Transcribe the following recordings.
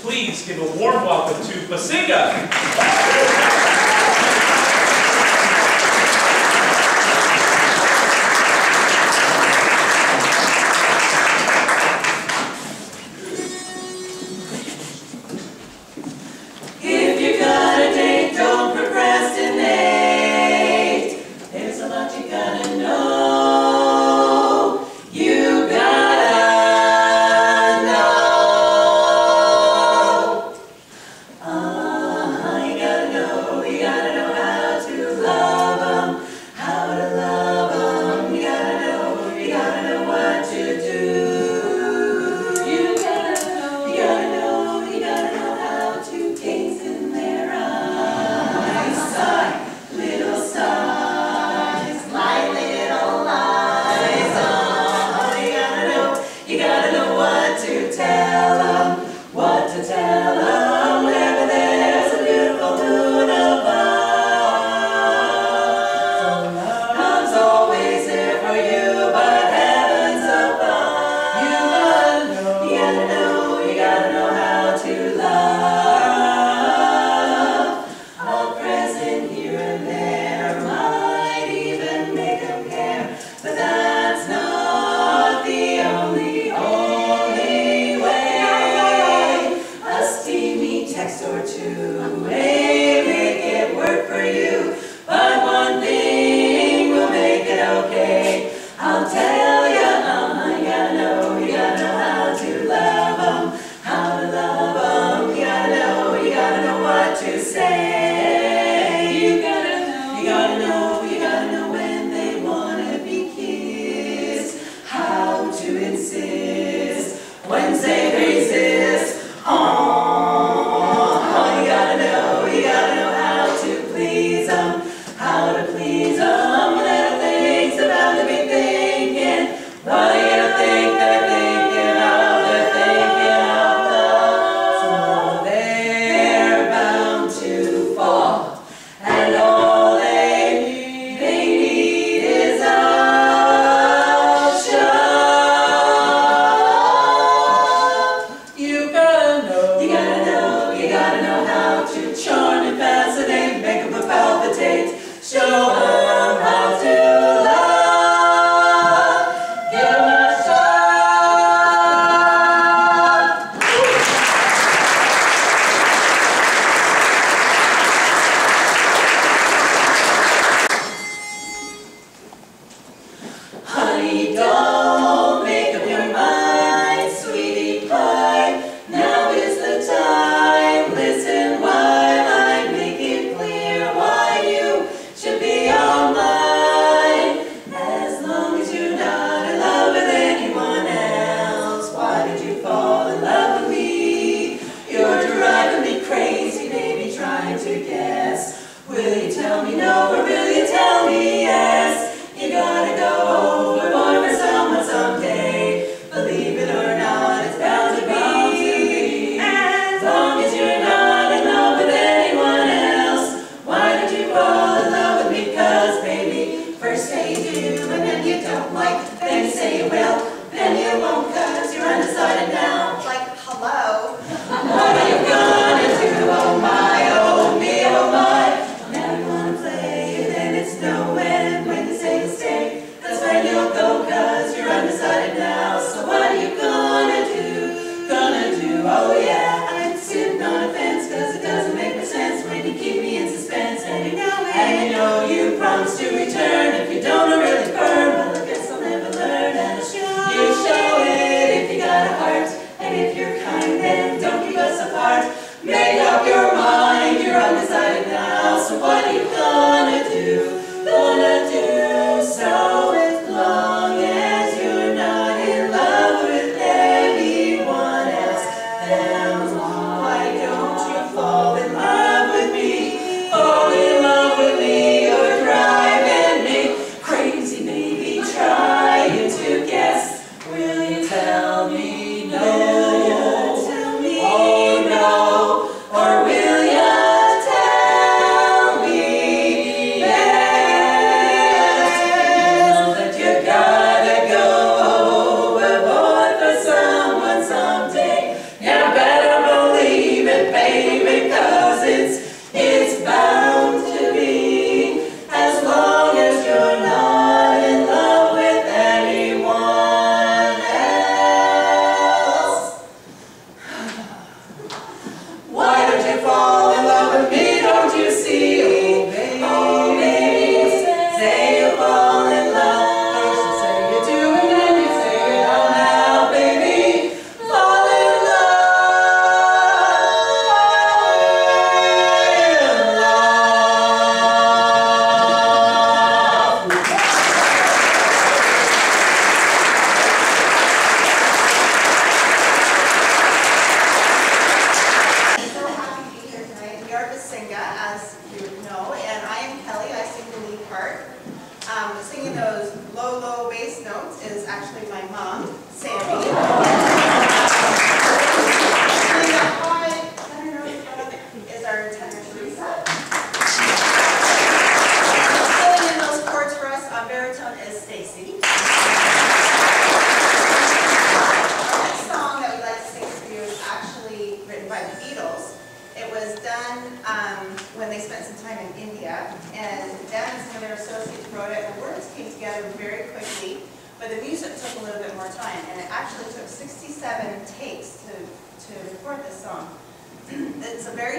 please give a warm welcome to Basinga.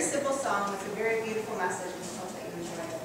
simple song with a very beautiful message we hope that you enjoy it.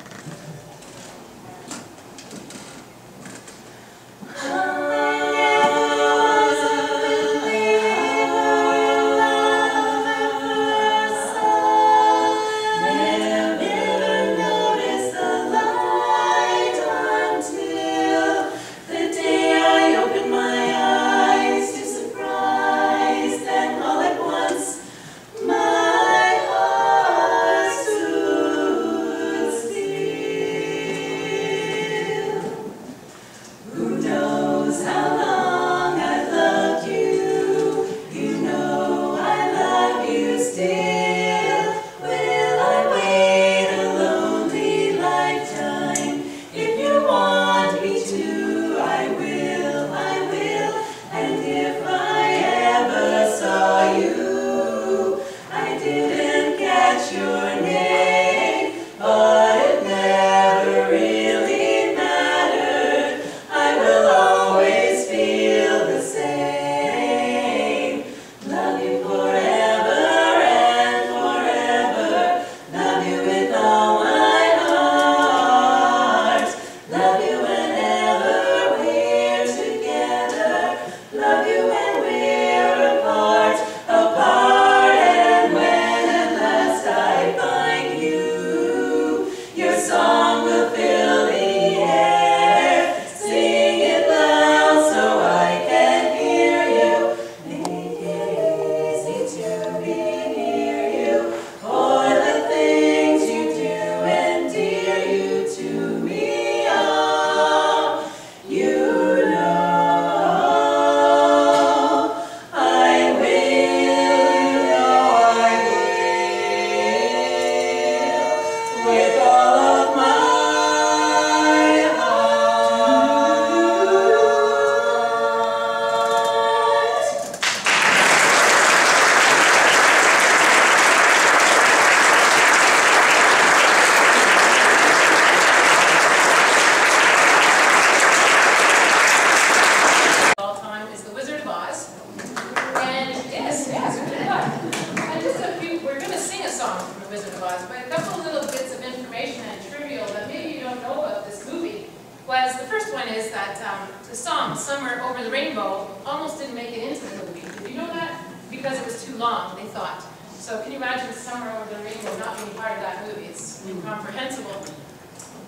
So can you imagine summer of the Ring not being part of that movie? It's incomprehensible.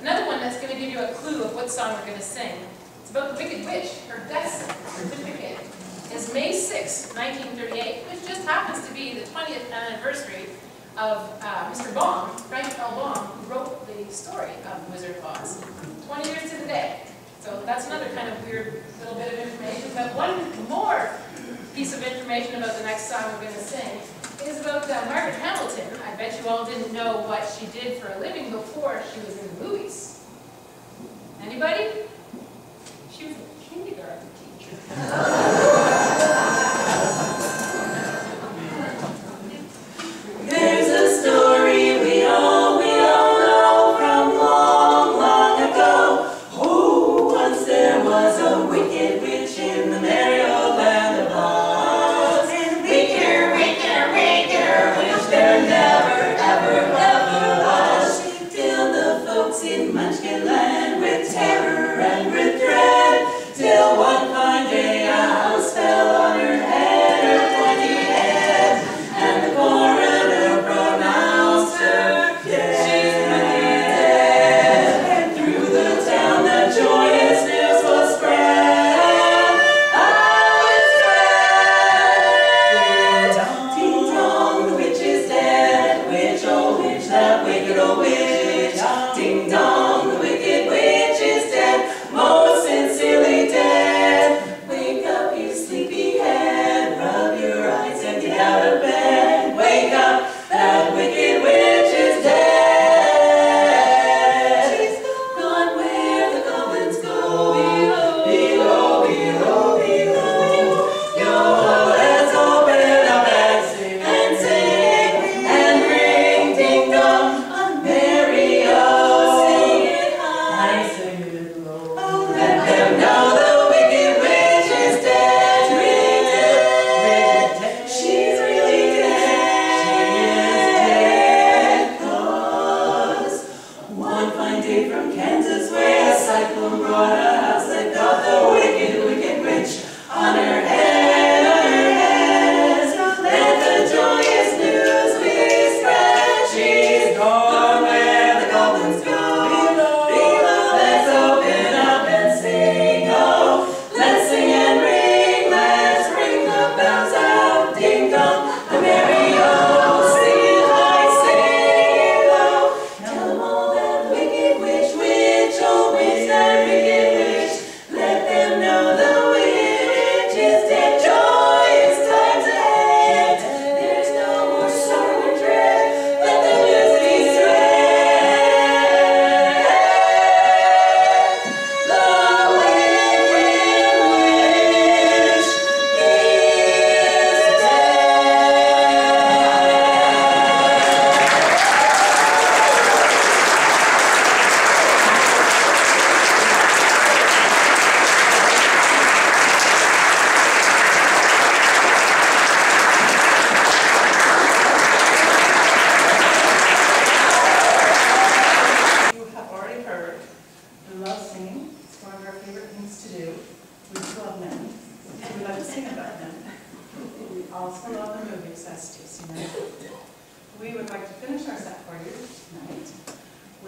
Another one that's going to give you a clue of what song we're going to sing. It's about the Wicked Witch. Her death certificate is May 6, 1938, which just happens to be the 20th anniversary of uh, Mr. Baum, Frank L. Baum, who wrote the story of Wizard of Oz. 20 years to the day. So that's another kind of weird little bit of information. But one more piece of information about the next song we're going to sing is about uh, Margaret Hamilton. I bet you all didn't know what she did for a living before she was in the movies. Anybody? She was a kindergarten teacher. can land with terror and with dread, till one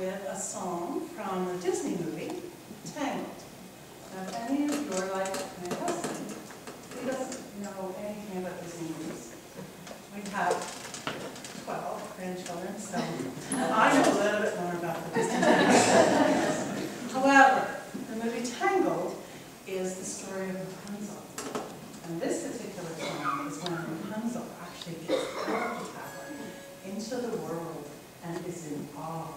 with a song from the Disney movie, Tangled. Now, if any of you are like my husband, he doesn't know anything about Disney movies. We have twelve grandchildren, so I know a little bit more about the Disney movies. However, the movie Tangled is the story of Rapunzel. And this particular song is when Rapunzel actually gets out of the tower into the world and is in awe